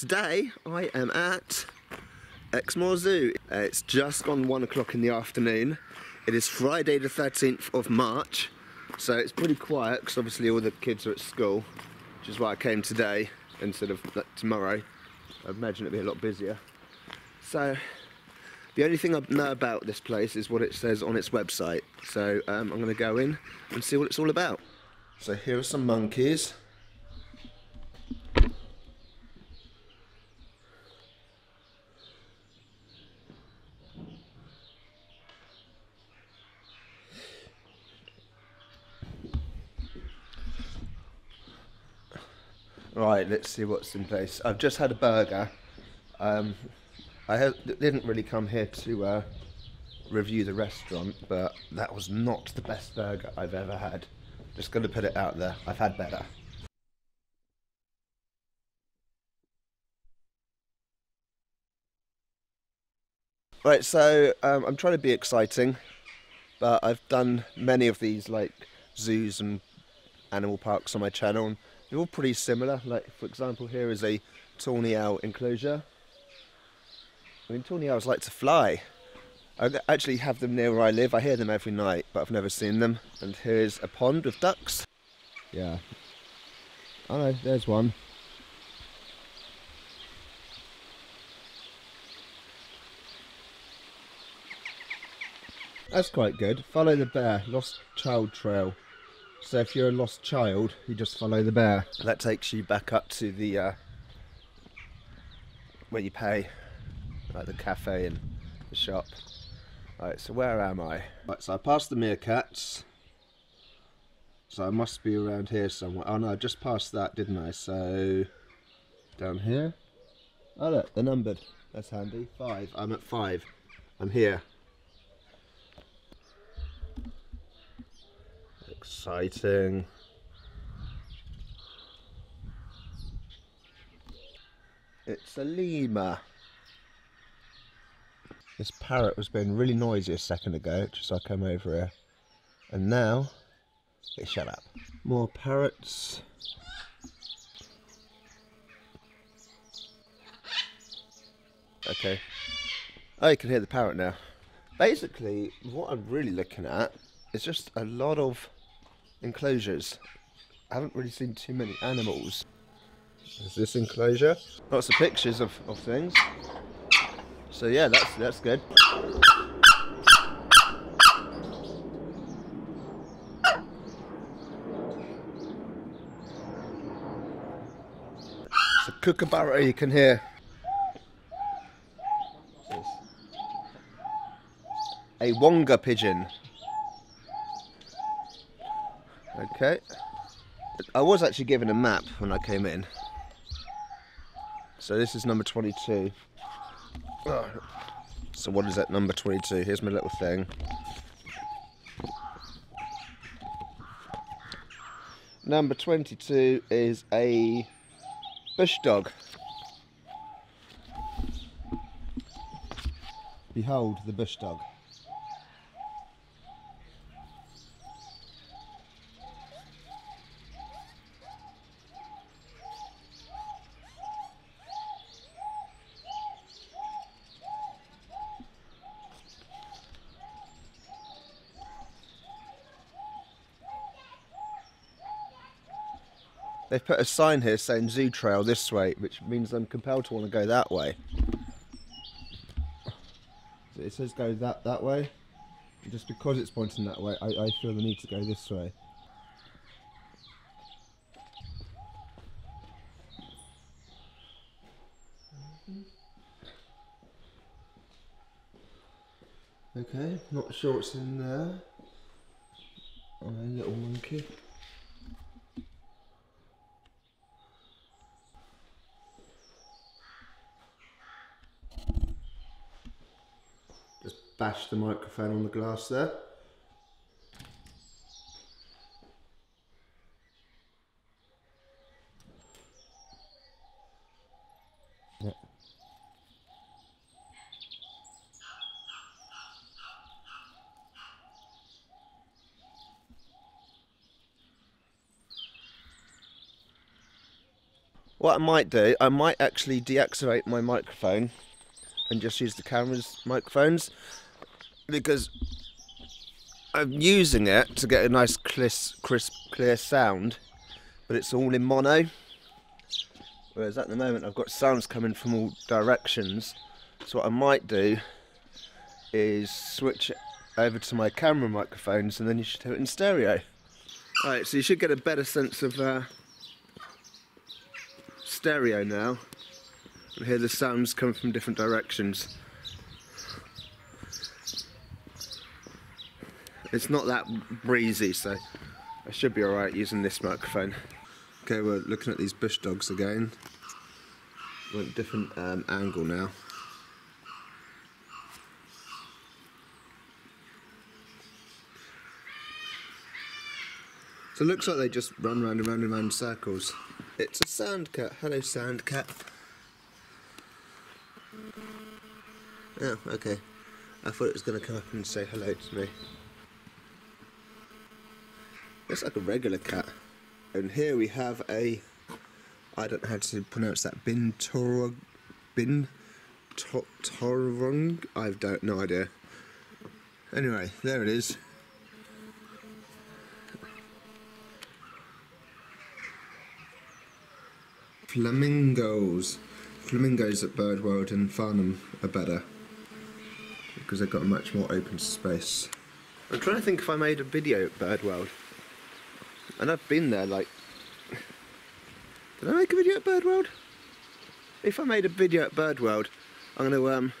Today I am at Exmoor Zoo. Uh, it's just gone one o'clock in the afternoon. It is Friday the 13th of March, so it's pretty quiet because obviously all the kids are at school, which is why I came today instead of like, tomorrow. I imagine it'd be a lot busier. So the only thing I know about this place is what it says on its website. So um, I'm going to go in and see what it's all about. So here are some monkeys. Right, let's see what's in place. I've just had a burger. Um, I didn't really come here to uh, review the restaurant, but that was not the best burger I've ever had. Just going to put it out there. I've had better. Right, so um, I'm trying to be exciting, but I've done many of these like zoos and animal parks on my channel. They're all pretty similar. Like, for example, here is a tawny owl enclosure. I mean, tawny owls like to fly. I actually have them near where I live. I hear them every night, but I've never seen them. And here's a pond with ducks. Yeah. Oh no, there's one. That's quite good. Follow the bear, lost child trail. So if you're a lost child, you just follow the bear. That takes you back up to the uh, where you pay, like the cafe and the shop. Right, so where am I? Right, so I passed the meerkats. So I must be around here somewhere. Oh no, I just passed that, didn't I? So down here. Oh look, they're numbered. That's handy. Five. I'm at five. I'm here. Exciting. It's a lemur. This parrot was being really noisy a second ago, just so I came over here. And now, they shut up. More parrots. Okay. Oh, you can hear the parrot now. Basically, what I'm really looking at is just a lot of enclosures. I haven't really seen too many animals. There's this enclosure. Lots of pictures of, of things. So yeah, that's that's good. It's a kookaburra you can hear. A wonga pigeon. Okay. I was actually given a map when I came in. So this is number 22. So what is that number 22? Here's my little thing. Number 22 is a bush dog. Behold the bush dog. They've put a sign here saying zoo trail this way, which means I'm compelled to want to go that way. So it says go that, that way. And just because it's pointing that way, I, I feel the need to go this way. Okay, not sure what's in there. Oh, a little monkey. Bash the microphone on the glass there. What I might do, I might actually deactivate my microphone and just use the camera's microphones because I'm using it to get a nice crisp, crisp clear sound, but it's all in mono. Whereas at the moment I've got sounds coming from all directions. So what I might do is switch it over to my camera microphones and then you should have it in stereo. Alright, so you should get a better sense of uh, stereo now. And hear the sounds coming from different directions. It's not that breezy, so I should be alright using this microphone. Okay, we're looking at these bush dogs again. We're at a different um, angle now. So it looks like they just run round and round and round in circles. It's a sand cat. Hello, sand cat. Oh, okay. I thought it was going to come up and say hello to me. Looks like a regular cat. And here we have a, I don't know how to pronounce that, bin torog, bin torong? I don't no idea. Anyway, there it is. Flamingos. Flamingos at Birdworld and Farnham are better because they've got a much more open space. I'm trying to think if I made a video at Birdworld. And I've been there like... Did I make a video at Birdworld? If I made a video at Birdworld, I'm going to um,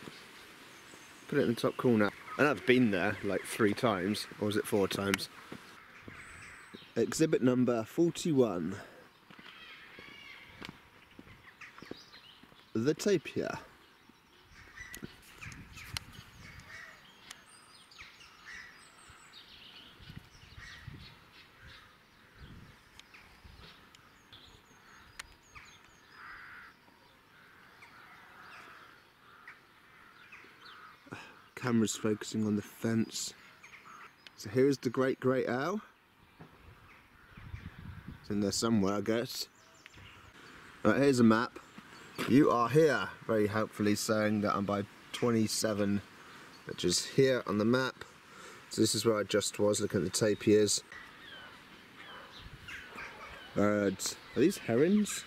put it in the top corner. And I've been there like three times, or was it four times? Exhibit number 41. The tapir. Camera's focusing on the fence. So here's the great grey owl. It's in there somewhere, I guess. Right, here's a map. You are here, very helpfully saying that I'm by 27, which is here on the map. So this is where I just was, looking at the tapirs. Birds. Are these herons?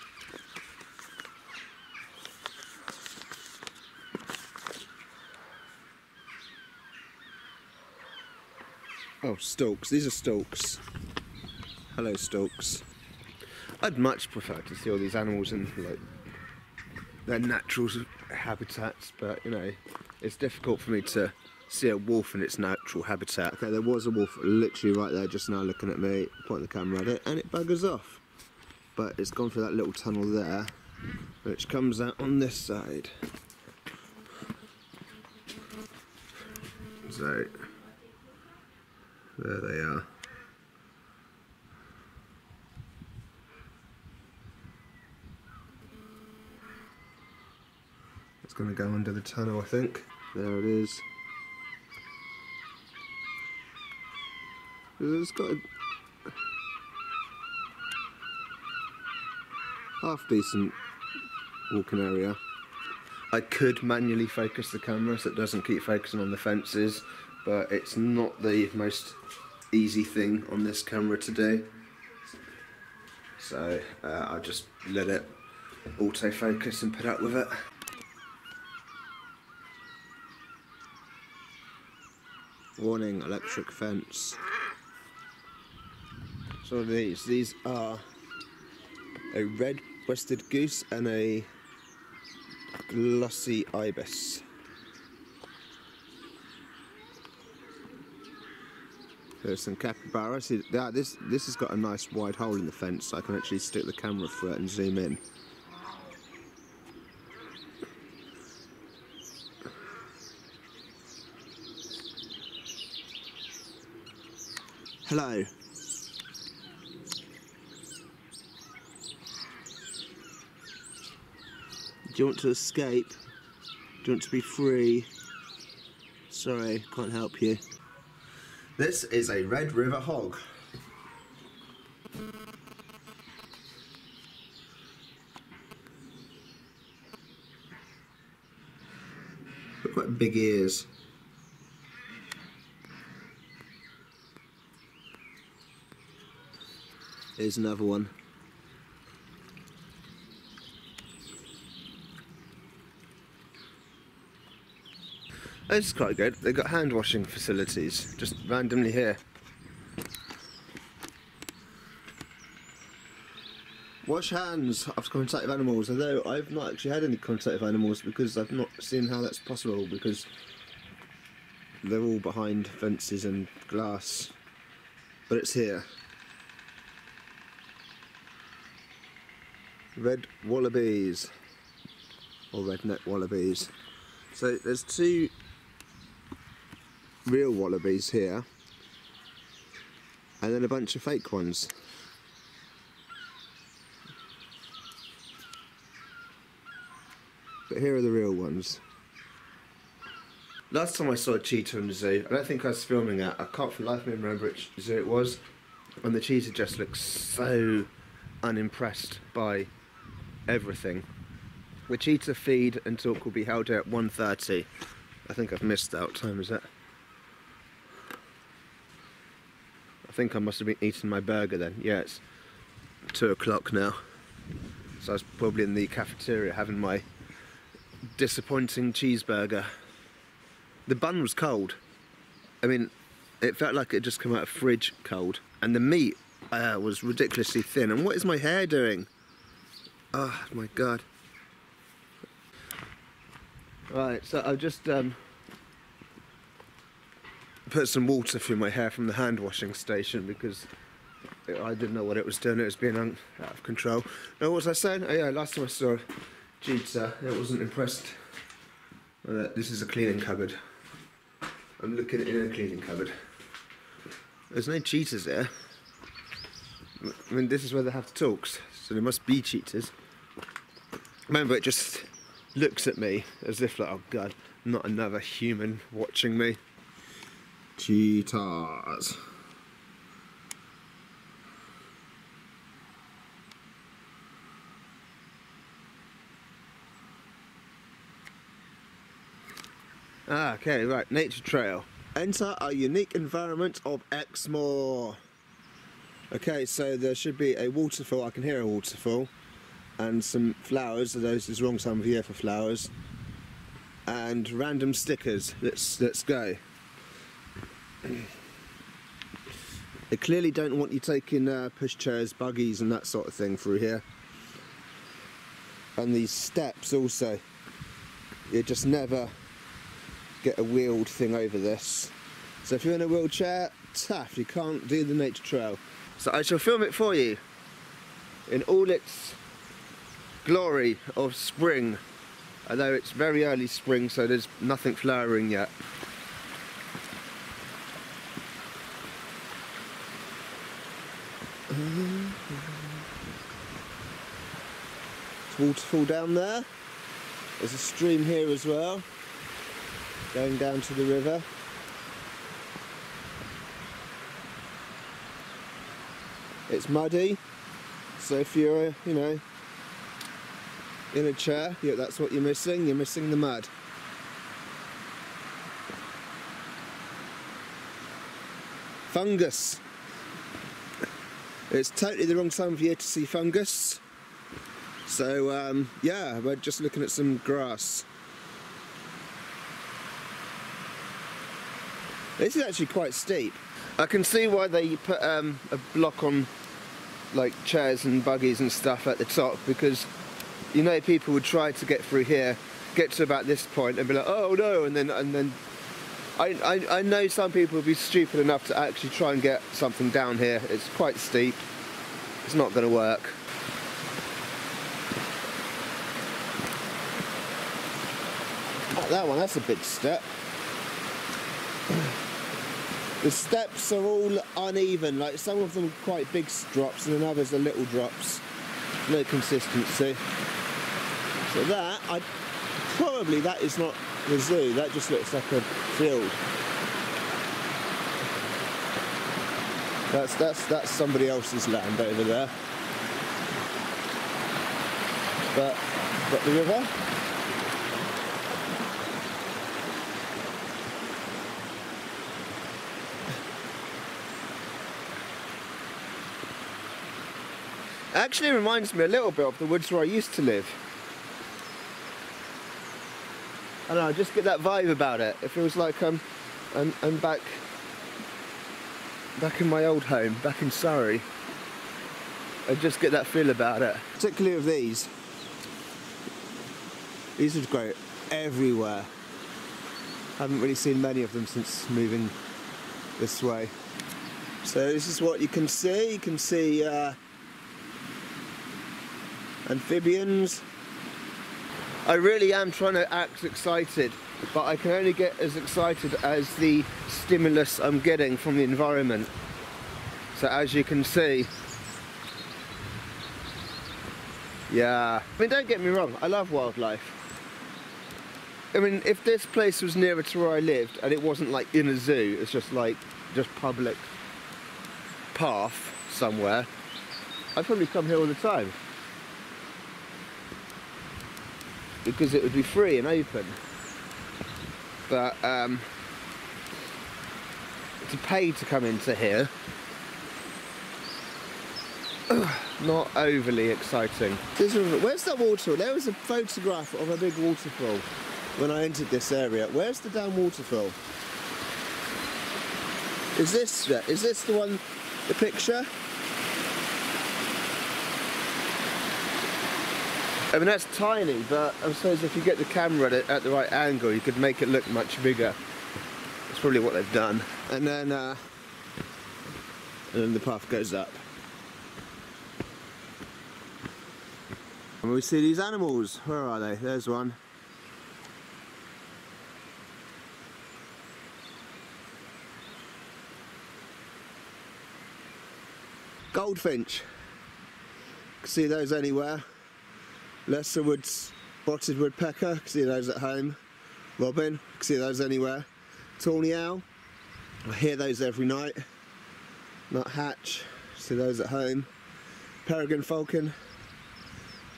Oh, storks. These are storks. Hello, storks. I'd much prefer to see all these animals in like their natural habitats, but you know, it's difficult for me to see a wolf in its natural habitat. Okay, there was a wolf literally right there just now looking at me, pointing the camera at it, and it buggers off. But it's gone through that little tunnel there, which comes out on this side. So, there they are. It's going to go under the tunnel, I think. There it is. It's got a half decent walking area. I could manually focus the camera so it doesn't keep focusing on the fences, but it's not the most easy thing on this camera to do. So uh, I'll just let it autofocus and put up with it. Warning, electric fence. So these, these are a red-breasted goose and a glossy ibis. There's some capybara. See, this this has got a nice wide hole in the fence, so I can actually stick the camera through it and zoom in. Hello. Do you want to escape? Do you want to be free? Sorry, can't help you. This is a Red River hog. Look at big ears. Here's another one. This is quite good. They've got hand washing facilities just randomly here. Wash hands after contact with animals, although I've not actually had any contact with animals because I've not seen how that's possible because they're all behind fences and glass. But it's here. Red wallabies or redneck wallabies. So there's two real wallabies here and then a bunch of fake ones. But here are the real ones. Last time I saw a cheetah in the zoo, I don't think I was filming it. I can't for life remember which zoo it was. And the cheetah just looks so unimpressed by everything. The cheetah feed and talk will be held at 1.30. I think I've missed out. What time is it? I think I must have been eating my burger then. Yeah, it's 2 o'clock now. So I was probably in the cafeteria having my disappointing cheeseburger. The bun was cold. I mean, it felt like it just come out of fridge cold. And the meat uh, was ridiculously thin. And what is my hair doing? Oh my god. Right, so I've just um, put some water through my hair from the hand washing station because I didn't know what it was doing. It was being out of control. Now, what was I saying? Oh yeah, last time I saw Cheetah, I wasn't impressed. This is a cleaning cupboard. I'm looking in a cleaning cupboard. There's no cheetahs there. I mean, this is where they have the talks, so there must be cheetahs. Remember, it just looks at me as if like, oh god, not another human watching me. Cheetahs. Ah, okay, right, nature trail. Enter a unique environment of Exmoor. Okay, so there should be a waterfall, I can hear a waterfall, and some flowers, those is wrong time of year for flowers, and random stickers. Let's, let's go. They clearly don't want you taking uh, pushchairs, buggies and that sort of thing through here. And these steps also. You just never get a wheeled thing over this. So if you're in a wheelchair, tough, you can't do the nature trail. So I shall film it for you in all its glory of spring. Although it's very early spring, so there's nothing flowering yet. Waterfall down there. There's a stream here as well, going down to the river. It's muddy, so if you're, uh, you know, in a chair, yeah, that's what you're missing, you're missing the mud. Fungus. It's totally the wrong time of year to see fungus. So um, yeah, we're just looking at some grass. This is actually quite steep. I can see why they put um, a block on like chairs and buggies and stuff at the top because you know people would try to get through here, get to about this point and be like, oh no, and then and then I, I, I know some people would be stupid enough to actually try and get something down here. It's quite steep. It's not going to work. Oh, that one, that's a big step. The steps are all uneven, like some of them quite big drops and then others are little drops. No consistency. So that, I probably that is not the zoo, that just looks like a field. That's, that's, that's somebody else's land over there. But, but the river, actually reminds me a little bit of the woods where I used to live. I don't know, I just get that vibe about it. It feels like um, I'm, I'm back, back in my old home, back in Surrey. I just get that feel about it. Particularly of these. These would grow everywhere. Haven't really seen many of them since moving this way. So this is what you can see. You can see uh, amphibians. I really am trying to act excited, but I can only get as excited as the stimulus I'm getting from the environment. So as you can see, yeah. I mean, don't get me wrong, I love wildlife. I mean, if this place was nearer to where I lived and it wasn't like in a zoo, it's just like, just public path somewhere, I'd probably come here all the time. Because it would be free and open. But um, to pay to come into here, not overly exciting. where's that waterfall? There was a photograph of a big waterfall when I entered this area. Where's the damn waterfall? Is this is this the one, the picture? I mean, that's tiny, but I suppose if you get the camera at, at the right angle, you could make it look much bigger. That's probably what they've done. And then, uh, and then the path goes up. And we see these animals. Where are they? There's one. Goldfinch. See those anywhere. Lesser woods, spotted woodpecker, can see those at home. Robin, can see those anywhere. Tawny owl, I hear those every night. Nuthatch. see those at home. Peregrine falcon.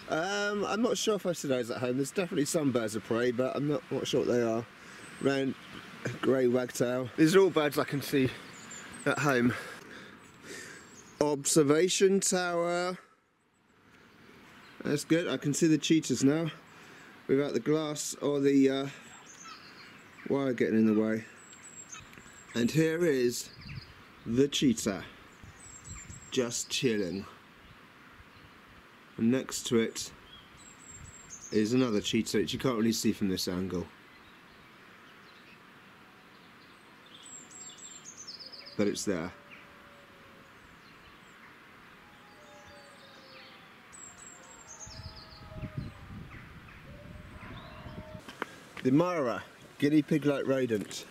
Um, I'm not sure if I see those at home. There's definitely some birds of prey, but I'm not, not sure what they are. Round grey wagtail. These are all birds I can see at home. Observation tower. That's good. I can see the cheetahs now without the glass or the uh, wire getting in the way. And here is the cheetah just chilling. And next to it is another cheetah which you can't really see from this angle. But it's there. The Mara, guinea pig-like rodent.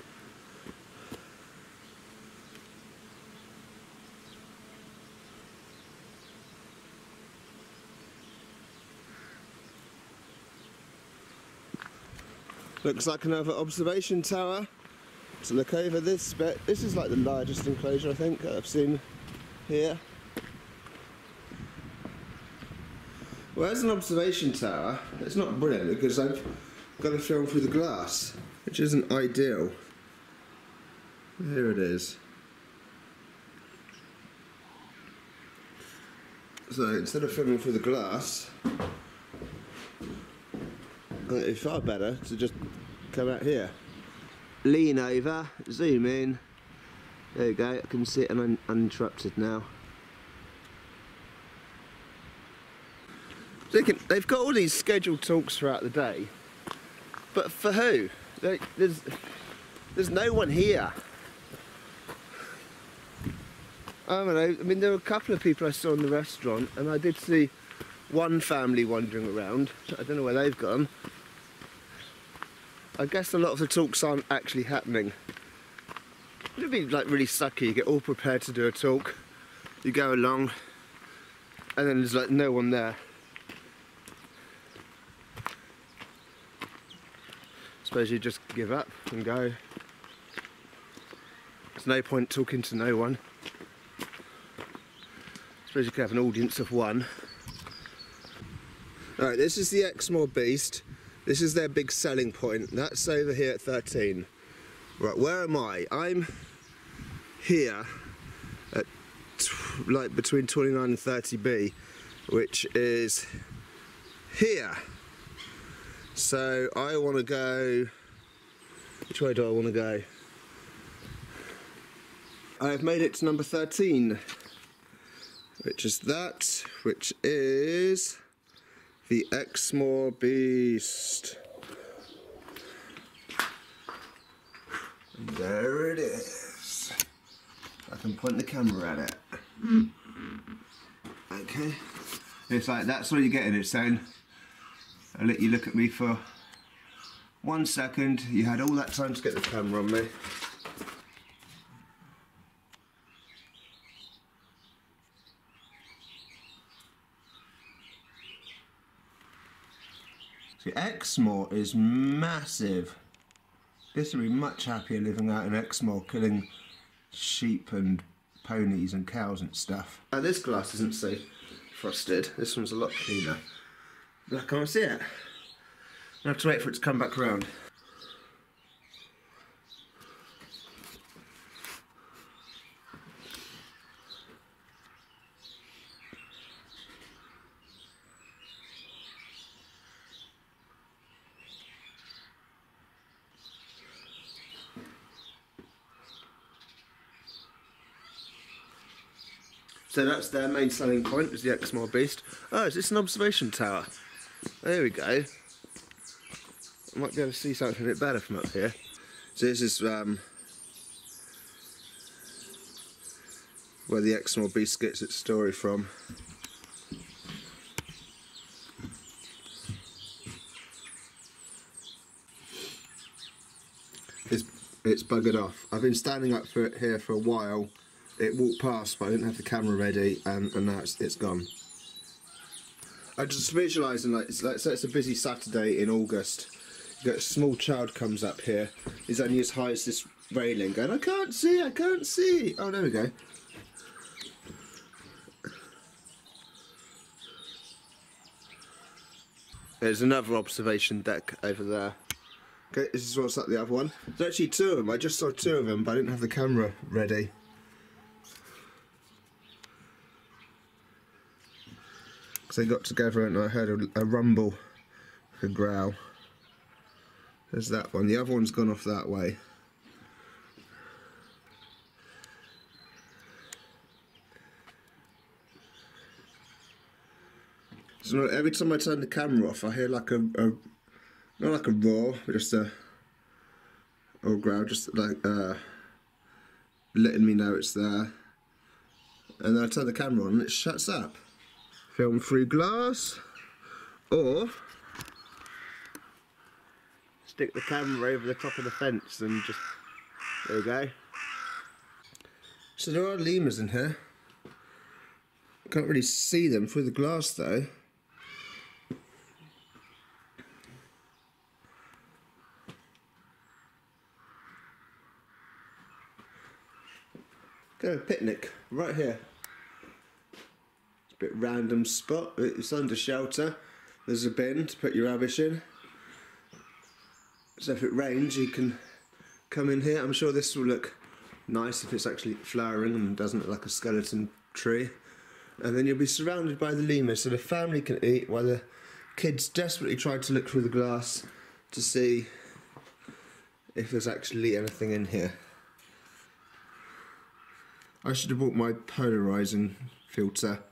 Looks like another observation tower to look over this bit. This is like the largest enclosure I think I've seen here. Well, as an observation tower, it's not brilliant because I've got to film through the glass, which isn't ideal. Here it is. So instead of filming through the glass, uh, it's far better to just come out here. Lean over, zoom in. There you go, I can see it un uninterrupted now. they've got all these scheduled talks throughout the day, but for who? There's, there's no one here. I don't know, I mean there were a couple of people I saw in the restaurant and I did see one family wandering around. I don't know where they've gone. I guess a lot of the talks aren't actually happening. It'd be like really sucky, you get all prepared to do a talk, you go along and then there's like no one there. Suppose you just give up and go. There's no point talking to no one. I suppose you could have an audience of one. Alright, this is the Exmoor Beast. This is their big selling point. That's over here at 13. Right, where am I? I'm here at like between 29 and 30B. which is here. So I want to go. Which way do I want to go? I have made it to number 13, which is that, which is the Exmoor Beast. And there it is. I can point the camera at it. Hmm. Okay. It's like that's all you're getting. It's saying, I'll let you look at me for one second. You had all that time to get the camera on me. See, Exmoor is massive. This would be much happier living out in Exmoor, killing sheep and ponies and cows and stuff. Now this glass isn't so frosted. This one's a lot cleaner. I can't see it. I have to wait for it to come back around. So that's their main selling point, is the Exmoor Beast. Oh, is this an observation tower? There we go. I might be able to see something a bit better from up here. So this is um, where the Exmoor Beast gets its story from. It's, it's buggered off. I've been standing up for it here for a while it walked past but I didn't have the camera ready and, and now it's, it's gone. I just visualising like it's it's a busy Saturday in August. You got a small child comes up here. He's only as high as this railing, going, I can't see, I can't see. Oh, there we go. There's another observation deck over there. Okay, this is what's like the other one. There's actually two of them. I just saw two of them, but I didn't have the camera ready. They got together and I heard a, a rumble, a growl. There's that one. The other one's gone off that way. So every time I turn the camera off, I hear like a, a not like a roar, but just a or growl, just like uh, letting me know it's there. And then I turn the camera on and it shuts up film through glass or stick the camera over the top of the fence and just there you go. So there are lemurs in here. Can't really see them through the glass though. Go picnic right here bit random spot. It's under shelter. There's a bin to put your rubbish in. So if it rains, you can come in here. I'm sure this will look nice if it's actually flowering and doesn't look like a skeleton tree. And then you'll be surrounded by the lemurs, so the family can eat while the kids desperately try to look through the glass to see if there's actually anything in here. I should have bought my polarizing filter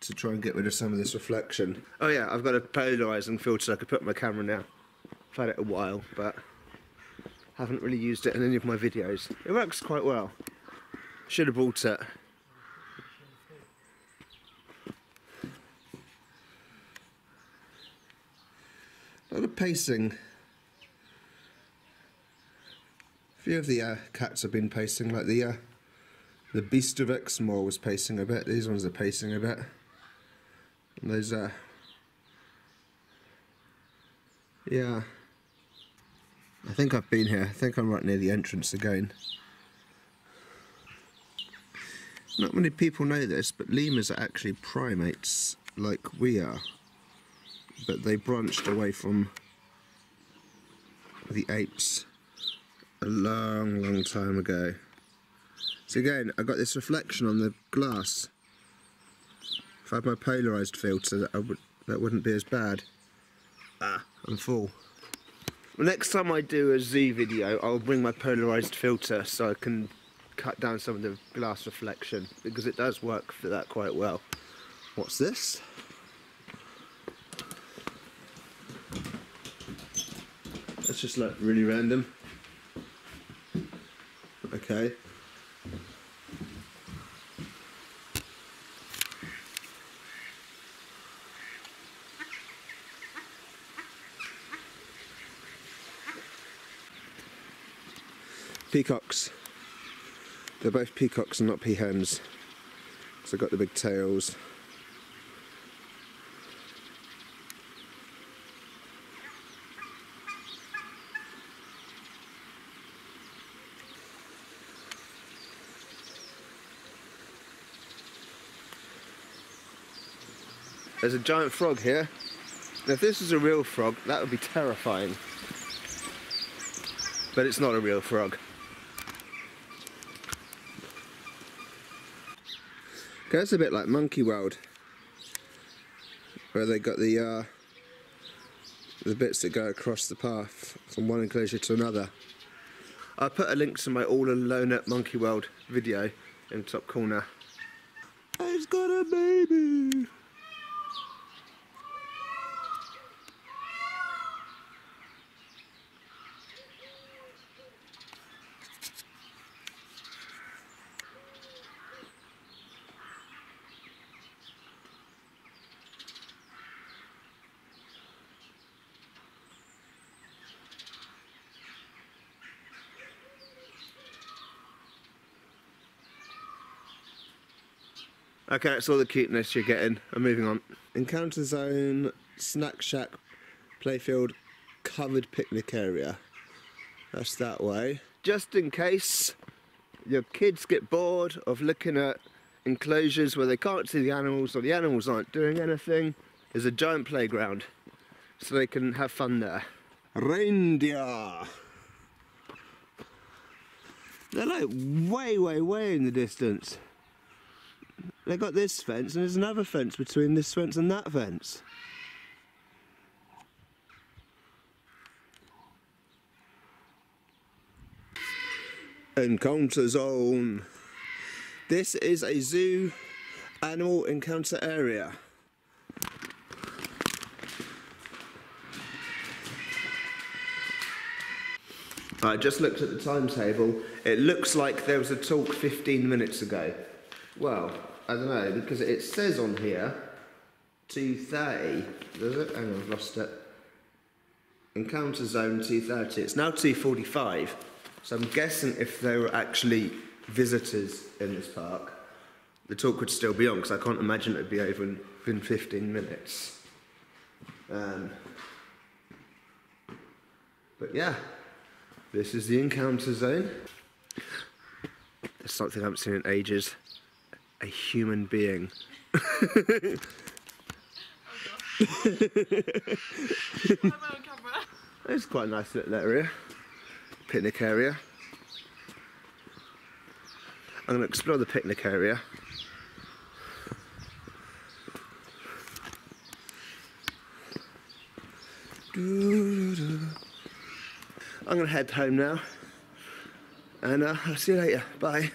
to try and get rid of some of this reflection. Oh yeah, I've got a polarizing filter I could put on my camera now. I've had it a while, but haven't really used it in any of my videos. It works quite well. Should have bought it. A lot of pacing. A few of the uh, cats have been pacing, like the uh, the Beast of Exmoor was pacing a bit. These ones are pacing a bit. There's a yeah. I think I've been here. I think I'm right near the entrance again. Not many people know this but lemurs are actually primates like we are. But they branched away from the apes a long long time ago. So again I got this reflection on the glass If I had my polarised filter, that, would, that wouldn't be as bad. Ah, I'm full. Well, next time I do a Z video, I'll bring my polarised filter so I can cut down some of the glass reflection because it does work for that quite well. What's this? That's just like really random. Okay. Peacocks. They're both peacocks and not peahens. So they've got the big tails. There's a giant frog here. If this was a real frog, that would be terrifying. But it's not a real frog. It's a bit like Monkey World, where they got the uh, the bits that go across the path from one enclosure to another. I put a link to my All Alone at Monkey World video in the top corner. It's got a baby. Okay, that's all the cuteness you're getting. I'm moving on. Encounter zone, snack shack, playfield, covered picnic area. That's that way. Just in case your kids get bored of looking at enclosures where they can't see the animals or the animals aren't doing anything, there's a giant playground so they can have fun there. Reindeer! They're like way, way, way in the distance. They got this fence and there's another fence between this fence and that fence. Encounter zone. This is a zoo animal encounter area. I just looked at the timetable. It looks like there was a talk 15 minutes ago. Well, I don't know, because it says on here 2.30, does it? Hang on, I've lost it. Encounter zone 2.30. It's now 2.45. So I'm guessing if there were actually visitors in this park, the talk would still be on, because I can't imagine it would be over in, in 15 minutes. Um, but yeah, this is the encounter zone. There's something I haven't seen in ages a human being. it's quite a nice little area, picnic area. I'm going to explore the picnic area. I'm going to head home now and uh, I'll see you later. Bye.